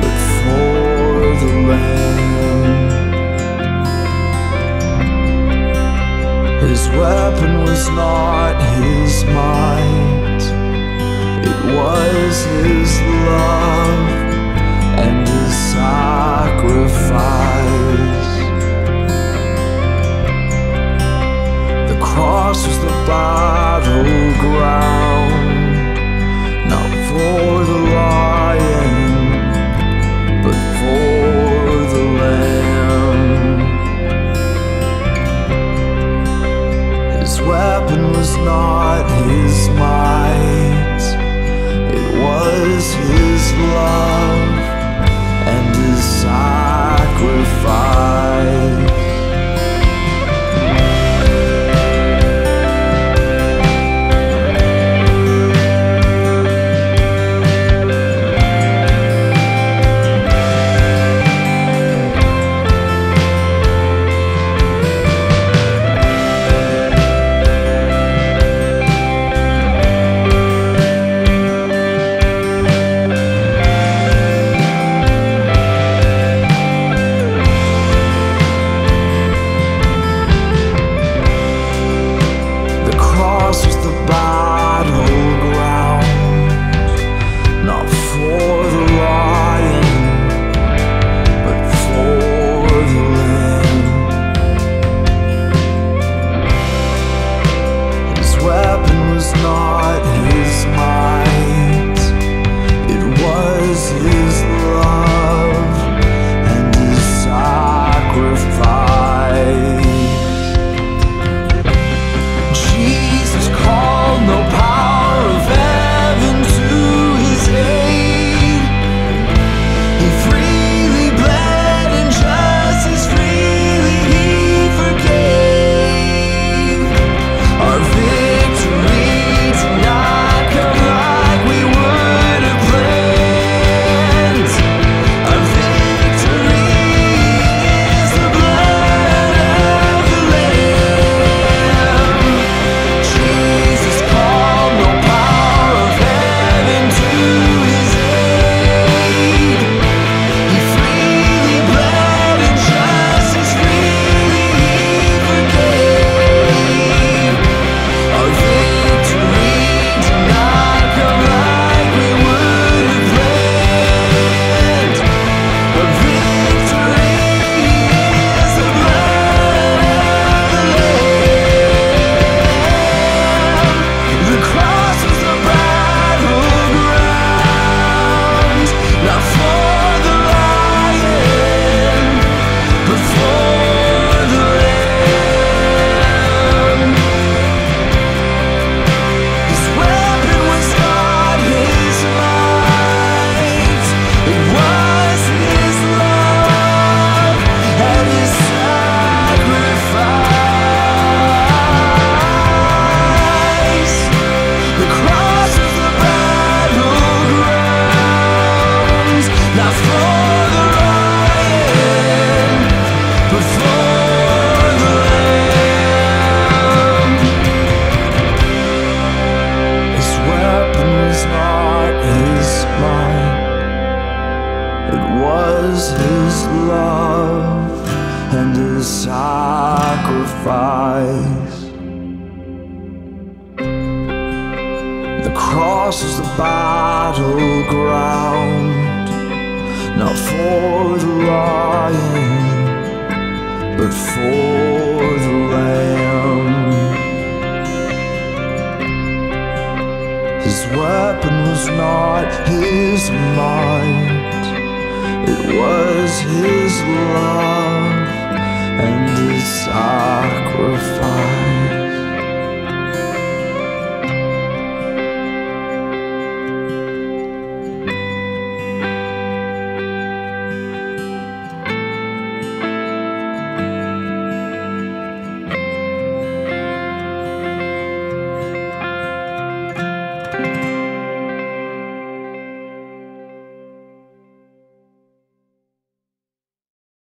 but for the lamb. His weapon was not. love. his love and his sacrifice. The cross is the battleground, not for the lion, but for the lamb. His weapon was not his mind it was his love and his sacrifice.